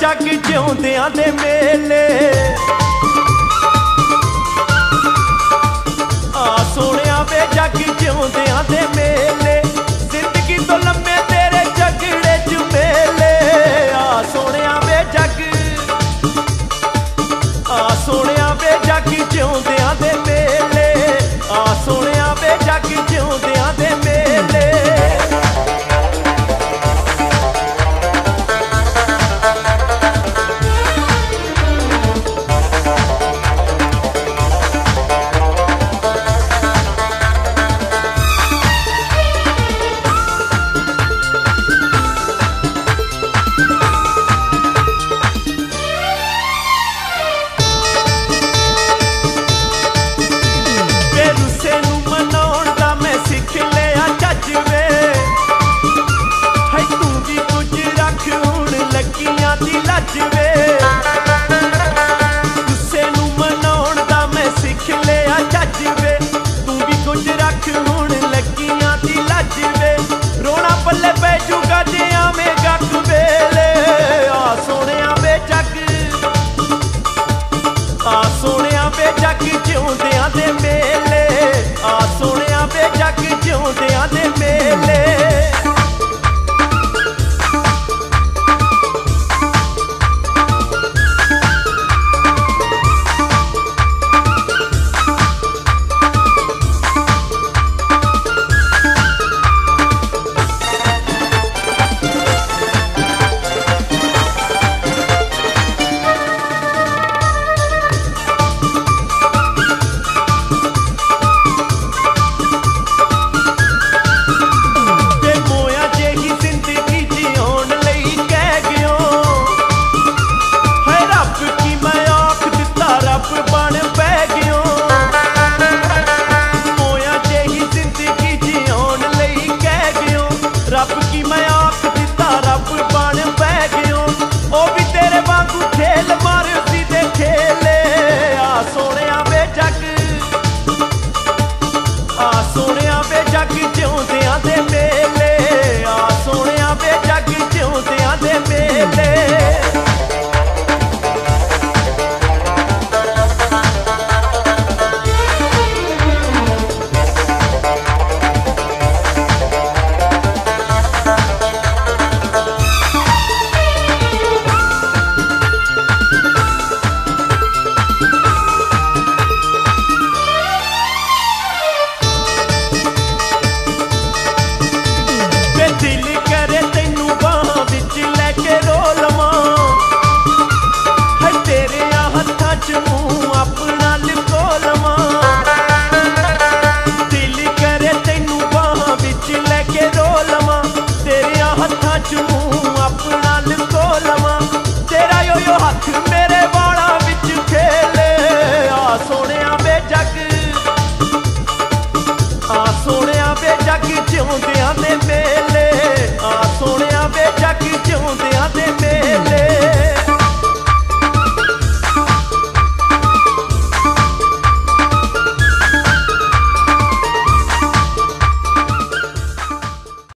ਜੱਗ ਜਿਉਂਦਿਆਂ ਦੇ ਮੇਲੇ। ਸੋਹਣਿਆ ਵੇ ਜੱਗ ਜਿਉਂਦਿਆਂ ਦੇ ਮੇਲੇ। ਆ ਸੋਹਣਿਆ ਵੇ ਜੱਗ ਜਿਉਂਦਿਆਂ ਦੇ ਮੇਲੇ। ਮੁੰਡਿਆਂ ਦੇ